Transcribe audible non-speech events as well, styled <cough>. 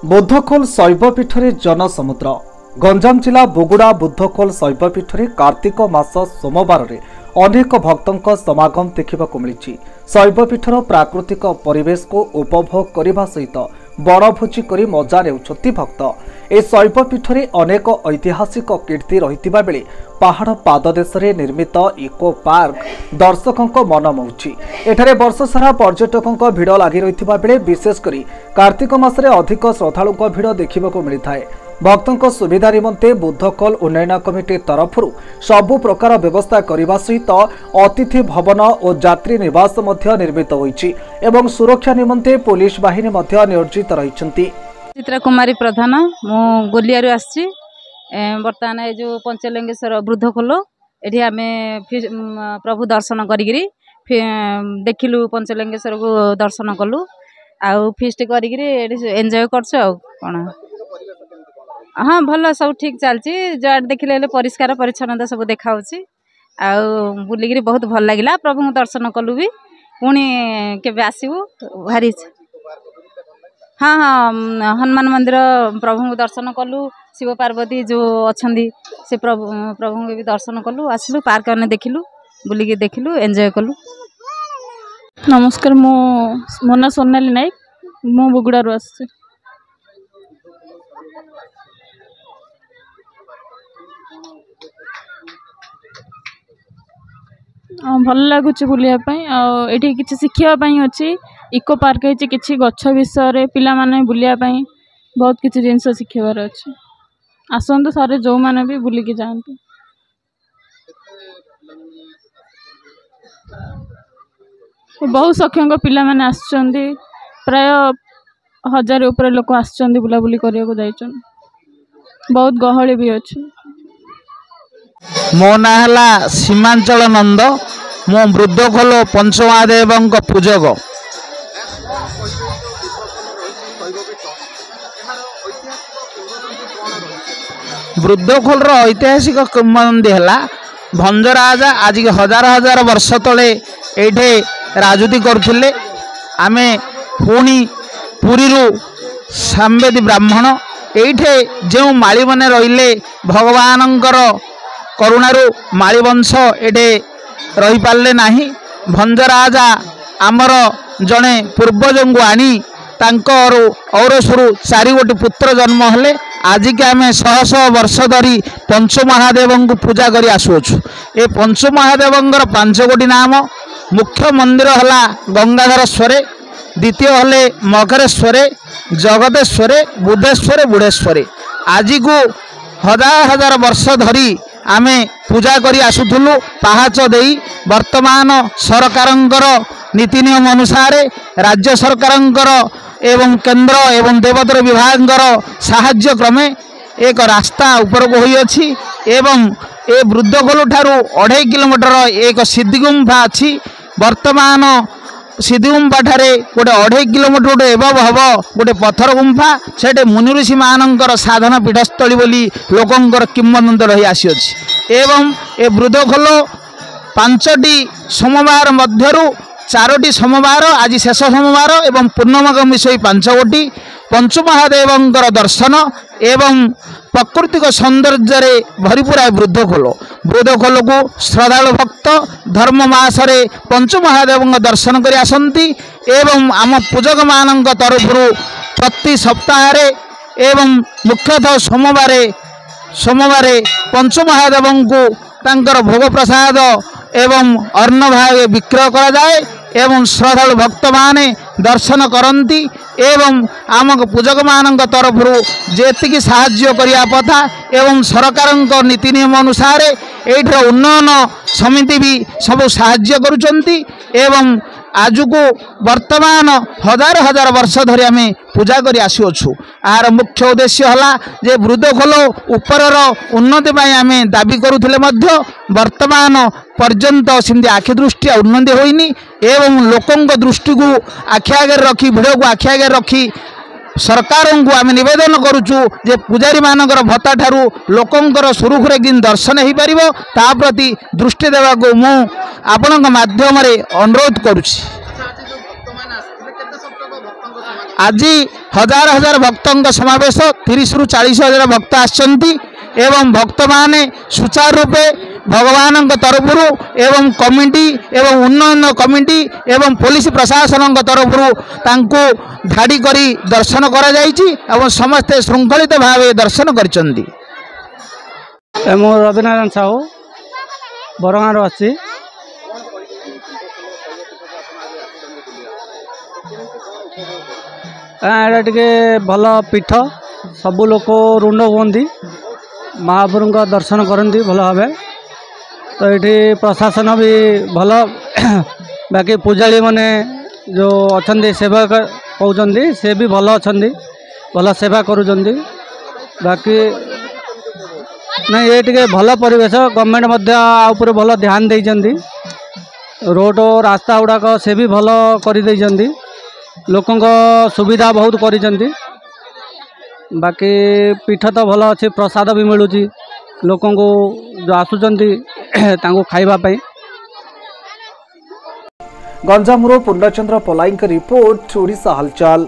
ବୁଦ୍ଧଖୋଲ ଶୈବପୀଠରେ ଜନସମୁଦ୍ର। ଗଞ୍ଜାମ ଜିଲ୍ଲା ବୁଗୁଡ଼ା ବୁଦ୍ଧଖୋଲ ଶୈବପୀଠରେ କାର୍ତ୍ତିକ ମାସ ସୋମବାରରେ ଅନେକ ଭକ୍ତଙ୍କ ସମାଗମ ଦେଖିବାକୁ ମିଳିଛି। ଶୈବପୀଠର ପ୍ରାକୃତିକ ପରିବେଶକୁ ଉପଭୋଗ କରିବା ସହିତ ବଣଭୋଜି କରି ମଜା ନେଉଛନ୍ତି ଭକ୍ତ। ଏହି ଶୈବପୀଠରେ ଅନେକ ଐତିହାସିକ କୀର୍ତ୍ତି ରହିଥିବା ବେଳେ ପାହାଡ଼ ପାଦଦେଶରେ ନିର୍ମିତ ଇକୋ ପାର୍କ ଦର୍ଶକଙ୍କ ମନ ମୋହୁଛି ଏଠାରେ ବର୍ଷସାରା ପର୍ଯ୍ୟଟକଙ୍କ ଭିଡ଼ ଲାଗି ରହିଥିବା ବେଳେ ବିଶେଷ କରି କାର୍ତ୍ତିକ ମାସରେ ଅଧିକ ଶ୍ରଦ୍ଧାଳୁଙ୍କ ଭିଡ଼ ଦେଖିବାକୁ ମିଳିଥାଏ। ଭକ୍ତଙ୍କ ସୁବିଧା ନିମନ୍ତେ ବୁଦ୍ଧକୋଲ ଉନ୍ନୟନ କମିଟି ତରଫରୁ ସବୁ ପ୍ରକାର ବ୍ୟବସ୍ଥା କରିବା ସହିତ ଅତିଥି ଭବନ ଓ ଯାତ୍ରୀ ନିବାସ ମଧ୍ୟ ନିର୍ମିତ ହୋଇଛି ଏବଂ ସୁରକ୍ଷା ନିମନ୍ତେ ପୋଲିସ ବାହିନୀ ମଧ୍ୟ ନିୟୋଜିତ ରହିଛନ୍ତି। ଚିତ୍ରା କୁମାରୀ ପ୍ରଧାନ ମୁଁ ଗୋଲିଆରୁ ଆସିଛି। ଏ, ବର୍ତ୍ତମାନ ଏ ଯେଉଁ ପଞ୍ଚଲିଙ୍ଗେଶ୍ୱର ବୃଦ୍ଧ ଖୋଲ ଏଠି ଆମେ ଫି- ଉମ୍, ପ୍ରଭୁ ଦର୍ଶନ କରିକିରି ଫି- ଦେଖିଲୁ ପଞ୍ଚଲିଙ୍ଗେଶ୍ୱରକୁ ଦର୍ଶନ କଲୁ। ଆଉ ଫିଷ୍ଟ କରିକିରି ଏଠି ଏନ୍ଜୟ କରୁଛୁ ଆଉ କ'ଣ? ହଁ ଭଲ ସବୁ ଠିକ୍ ଚାଲିଛି। ଯୁଆଡ଼େ ଦେଖିଲେ ହେଲେ ପରିଷ୍କାର ପରିଚ୍ଛନ୍ନତା ସବୁ ଦେଖାହେଉଛି। ଆଉ ବୁଲିକିରି ବହୁତ ଭଲ ଲାଗିଲା। ପ୍ରଭୁଙ୍କୁ ଦର୍ଶନ କଲୁ ବି। ପୁଣି କେବେ ଆସିବୁ? ଭାରି ଇଚ୍ଛା। ହଁ ହଁ ଉମ୍, ହନୁମାନ ମନ୍ଦିର ପ୍ରଭୁଙ୍କୁ ଦର୍ଶନ କଲୁ। ଶିବ ପାର୍ବତୀ ଯେଉଁ ଅଛନ୍ତି ସେ ପ୍ରଭୁ ପ୍ରଭୁଙ୍କୁ ବି ଦର୍ଶନ କଲୁ। ଆସିଲୁ ପାର୍କ ମାନେ ଦେଖିଲୁ ବୁଲିକି ଦେଖିଲୁ ଏନ୍ଜୟ କଲୁ। ନମସ୍କାର ମୁଁ ମୋ ନାଁ ସୋନାଲି ନାୟକ। ମୁଁ ବୁଗୁଡ଼ାରୁ ଆସିଛି। ଭଲ ଲାଗୁଛି ବୁଲିବା ପାଇଁ। ଆଉ ଏଠି କିଛି ଶିଖିବା ପାଇଁ ଅଛି। ଇକୋ ପାର୍କ ହେଇଛି କିଛି ଗଛ ବିଷୟରେ ପିଲାମାନେ ବୁଲିବା ପାଇଁ ବହୁତ କିଛି ଜିନିଷ ଶିଖିବାର ଅଛି। ଆସନ୍ତୁ ଥରେ ଯେଉଁମାନେ ବି ବୁଲିକି ଯାଆନ୍ତୁ। ବହୁ ସଂଖ୍ୟକ ପିଲାମାନେ ଆସିଛନ୍ତି। ପ୍ରାୟ ହଜାରେ ଉପରେ ଲୋକ ଆସିଛନ୍ତି ବୁଲାବୁଲି କରିବାକୁ ଯାଇଛନ୍ତି। ବହୁତ ଗହଳି ବି ଅଛି। ମୋ ନାଁ ହେଲା ସୀମାଞ୍ଚଳ ନନ୍ଦ। ମୁଁ ବୃଦ୍ଧଖୋଲ ପଞ୍ଚମହାଦେବଙ୍କ ପୂଜକ। ବୃଦ୍ଧଖୋଲର ଐତିହାସିକ କିମ୍ବଦନ୍ତୀ ହେଲା ଭଞ୍ଜରାଜା ଆଜିକି ହଜାର ହଜାର ବର୍ଷ ତଳେ ଏଇଠି ରାଜୁତି କରୁଥିଲେ। ଆମେ ପୁଣି ପୁରୀରୁ ସାମ୍ବେଦୀ ବ୍ରାହ୍ମଣ। ଏଇଠି ଯେଉଁ ମାଳିମାନେ ରହିଲେ ଭଗବାନଙ୍କର କରୁଣାରୁ ମାଳି ବଂଶ ଏଠି ରହିପାରିଲେ ନାହିଁ। ଭଞ୍ଜରାଜା ଆମର ଜଣେ ପୂର୍ବଜଙ୍କୁ ଆଣି ତାଙ୍କରୁ ଔରସରୁ ଚାରି ଗୋଟି ପୁତ୍ର ଜନ୍ମ ହେଲେ। ଆଜିକି ଆମେ ଶହ ଶହ ବର୍ଷ ଧରି ପଞ୍ଚମହାଦେବଙ୍କୁ ପୂଜା କରି ଆସୁଅଛୁ। ଏ ପଞ୍ଚମହାଦେବଙ୍କର ପାଞ୍ଚ ଗୋଟି ନାମ। ମୁଖ୍ୟ ମନ୍ଦିର ହେଲା ଗଙ୍ଗାଧରେଶ୍ୱରେ ଦ୍ୱିତୀୟ ହେଲେ ମକରେଶ୍ୱରେ ଜଗତେଶ୍ୱରେ ବୁଧେଶ୍ୱରେ ବୁଢ଼େଶ୍ୱରେ। ଆଜିକୁ ହଜାର ହଜାର ବର୍ଷ ଧରି ଆମେ ପୂଜା କରି ଆସୁଥିଲୁ ପାହାଚ ଦେଇ ବର୍ତ୍ତମାନ ସରକାରଙ୍କର ନୀତି ନିୟମ ଅନୁସାରେ ରାଜ୍ୟ ସରକାରଙ୍କର ଏବଂ କେନ୍ଦ୍ର ଏବଂ ଦେବୋତ୍ତର ବିଭାଗଙ୍କର ସାହାଯ୍ୟ କ୍ରମେ ଏକ ରାସ୍ତା ଉପରକୁ ହୋଇଅଛି ଏବଂ ଏ ବୃଦ୍ଧଖୋଲ ଠାରୁ ଅଢ଼େଇ କିଲୋମିଟର ଏକ ସିଦ୍ଧିଗୁମ୍ଫା ଅଛି। ବର୍ତ୍ତମାନ ସିଦ୍ଧିଗୁମ୍ଫାଠାରେ ଗୋଟେ ଅଢ଼େଇ କିଲୋମିଟର ଗୋଟେ ଏବବ ହେବ ଗୋଟେ ପଥର ଗୁମ୍ଫା ସେଠି ମୁନି ଋଷିମାନଙ୍କର ସାଧନ ପୀଠସ୍ଥଳୀ ବୋଲି ଲୋକଙ୍କର କିମ୍ବଦନ୍ତୀ ରହି ଆସିଅଛି। ଏବଂ ଏ ବୃଦ୍ଧଖୋଲ ପାଞ୍ଚଟି ସୋମବାର ମଧ୍ୟରୁ ଚାରୋଟି ସୋମବାର ଆଜି ଶେଷ ସୋମବାର ଏବଂ ପୂର୍ଣ୍ଣମକ ମିଶାଇ ପାଞ୍ଚ ଗୋଟି ପଞ୍ଚମହାଦେବଙ୍କର ଦର୍ଶନ ଏବଂ ପ୍ରାକୃତିକ ସୌନ୍ଦର୍ଯ୍ୟରେ ଭରିପୁରା ବୃଦ୍ଧଖୋଲ। ବୃଦ୍ଧଖୋଲକୁ ଶ୍ରଦ୍ଧାଳୁ ଭକ୍ତ ଧର୍ମ ମାସରେ ପଞ୍ଚମହାଦେବଙ୍କ ଦର୍ଶନ କରି ଆସନ୍ତି ଏବଂ ଆମ ପୂଜକମାନଙ୍କ ତରଫରୁ ପ୍ରତି ସପ୍ତାହରେ ଏବଂ ମୁଖ୍ୟତଃ ସୋମବାରେ ସୋମବାରେ ପଞ୍ଚମହାଦେବଙ୍କୁ ତାଙ୍କର ଭୋଗ ପ୍ରସାଦ ଏବଂ ଅନ୍ନ ଭାବେ ବିକ୍ରୟ କରାଯାଏ ଏବଂ ଶ୍ରଦ୍ଧାଳୁ ଭକ୍ତମାନେ ଦର୍ଶନ କରନ୍ତି ଏବଂ ଆମ ପୂଜକମାନଙ୍କ ତରଫରୁ ଯେତିକି ସାହାଯ୍ୟ କରିବା କଥା ଏବଂ ସରକାରଙ୍କ ନୀତି ନିୟମ ଅନୁସାରେ ଏଇଠିର ଉନ୍ନୟନ ସମିତି ବି ସବୁ ସାହାଯ୍ୟ କରୁଛନ୍ତି ଏବଂ ଆଜକୁ ବର୍ତ୍ତମାନ ହଜାର ହଜାର ବର୍ଷ ଧରି ଆମେ ପୂଜା କରି ଆସୁଅଛୁ ଏହାର ମୁଖ୍ୟ ଉଦ୍ଦେଶ୍ୟ ହେଲା ଯେ ବୃଦ୍ଧଖୋଲ ଉପରର ଉନ୍ନତି ପାଇଁ ଆମେ ଦାବି କରୁଥିଲେ ମଧ୍ୟ ବର୍ତ୍ତମାନ ପର୍ଯ୍ୟନ୍ତ ସେମିତି ଆଖି ଦୃଷ୍ଟିଆ ଉନ୍ନତି ହୋଇନି ଏବଂ ଲୋକଙ୍କ ଦୃଷ୍ଟିକୁ ଆଖି ଆଗରେ ରଖି ଭିଡ଼କୁ ଆଖି ଆଗରେ ରଖି ସରକାରଙ୍କୁ ଆମେ ନିବେଦନ କରୁଛୁ ଯେ ପୂଜାରୀମାନଙ୍କର ଭତ୍ତା ଠାରୁ ଲୋକଙ୍କର ସୁରୁଖୁରୁରେ କେମିତି ଦର୍ଶନ ହୋଇପାରିବ ତା ପ୍ରତି ଦୃଷ୍ଟି ଦେବାକୁ ମୁଁ ଆପଣଙ୍କ ମାଧ୍ୟମରେ ଅନୁରୋଧ କରୁଛି। ଆଜି ହଜାର ହଜାର ଭକ୍ତଙ୍କ ସମାବେଶ ତିରିଶରୁ ଚାଳିଶ ହଜାର ଭକ୍ତ ଆସିଛନ୍ତି ଏବଂ ଭକ୍ତମାନେ ସୁଚାରୁ ରୂପେ ଭଗବାନଙ୍କ ତରଫରୁ ଏବଂ କମିଟି ଏବଂ ଉନ୍ନୟନ କମିଟି ଏବଂ ପୋଲିସ ପ୍ରଶାସନଙ୍କ ତରଫରୁ ତାଙ୍କୁ ଧାଡ଼ି କରି ଦର୍ଶନ କରାଯାଇଛି ଏବଂ ସମସ୍ତେ ଶୃଙ୍ଖଳିତ ଭାବେ ଦର୍ଶନ କରିଛନ୍ତି ମୁଁ ରବିନାରାୟଣ ସାହୁ ବରଗାଁରୁ ଏ, ଏଇଟା ଟିକେ ଭଲ ପୀଠ ସବୁ ଲୋକ ରୁଣ୍ଡ ହୁଅନ୍ତି ମହାପ୍ରଭୁଙ୍କ ଦର୍ଶନ କରନ୍ତି ଭଲ ଭାବେ ତ ଏଠି ପ୍ରଶାସନ ବି ଭଲ। <coughs> ବାକି ପୂଜାଳୀମାନେ ଯେଉଁ ଅଛନ୍ତି ସେବକ କହୁଛନ୍ତି ସେ ବି ଭଲ ଅଛନ୍ତି ଭଲ ସେବା କରୁଛନ୍ତି। ବାକି ନାଇଁ ଏ ଟିକେ ଭଲ ପରିବେଶ ଗଭର୍ଣ୍ଣମେଣ୍ଟ ମଧ୍ୟ ଆ ଉପରେ ଭଲ ଧ୍ୟାନ ଦେଇଛନ୍ତି। ରୋଡ଼ ରାସ୍ତା ଗୁଡ଼ାକ ସେ ବି ଭଲ କରିଦେଇଛନ୍ତି। ଲୋକଙ୍କ ସୁବିଧା ବହୁତ କରିଛନ୍ତି। ବାକି ପୀଠ ତ ଭଲ ଅଛି ପ୍ରସାଦ ବି ମିଳୁଛି। ଲୋକଙ୍କୁ ଯେଉଁ ଆସୁଛନ୍ତି। ତାଙ୍କୁ ଖାଇବା ପାଇଁ ଗଞ୍ଜାମରୁ ପୂର୍ଣ୍ଣଚନ୍ଦ୍ର ପଲାଇଙ୍କ ରିପୋର୍ଟ ଓଡ଼ିଶା ହାଲଚାଲ